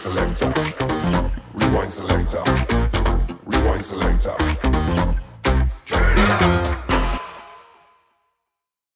selector. Rewind selector. Rewind selector.